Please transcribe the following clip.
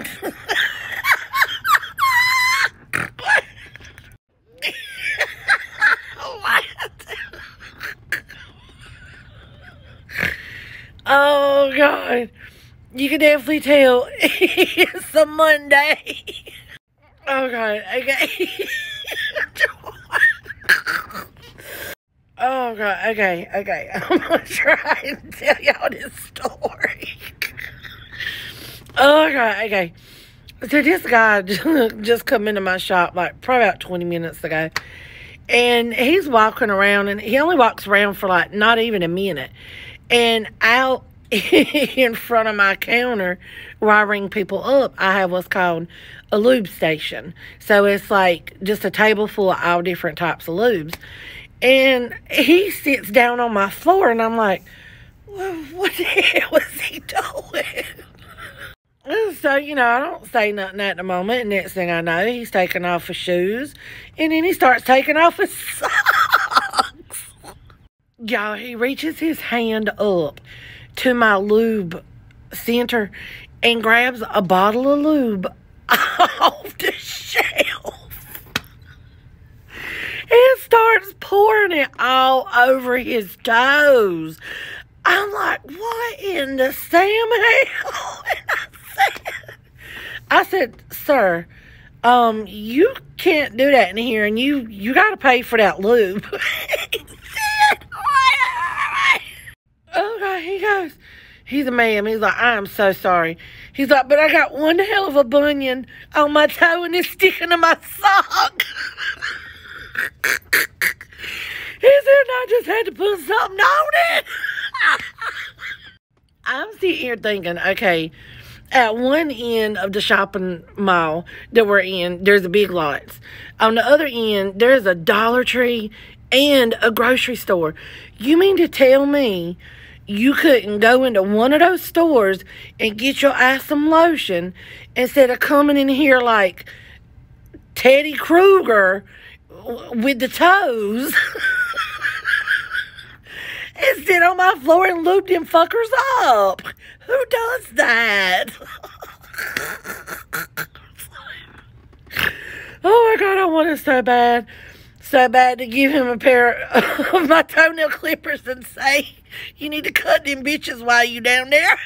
oh God. You can definitely tell it's a Monday. Oh God. Okay. oh God. Okay. Okay. I'm gonna try and tell y'all this story. Oh God. Okay. So this guy just come into my shop like probably about 20 minutes ago. And he's walking around and he only walks around for like not even a minute. And out in front of my counter where I ring people up, I have what's called a lube station. So it's like just a table full of all different types of lubes. And he sits down on my floor and I'm like, what the hell is he doing? So, you know, I don't say nothing at the moment. And next thing I know, he's taking off his shoes. And then he starts taking off his socks. Y'all, he reaches his hand up to my lube center and grabs a bottle of lube off the shelf. And starts pouring it all over his toes. I'm like, what in the Sam hell? I said, sir, um, you can't do that in here, and you you got to pay for that lube. okay, he goes, he's a man. He's like, I'm so sorry. He's like, but I got one hell of a bunion on my toe, and it's sticking to my sock. he said, I just had to put something on it. I'm sitting here thinking, okay, at one end of the shopping mall that we're in, there's a big lots. On the other end, there's a Dollar Tree and a grocery store. You mean to tell me you couldn't go into one of those stores and get your ass some lotion instead of coming in here like Teddy Krueger with the toes? and sit on my floor and loop them fuckers up. Who does that? oh my god, I want it so bad. So bad to give him a pair of my toenail clippers and say, you need to cut them bitches while you down there.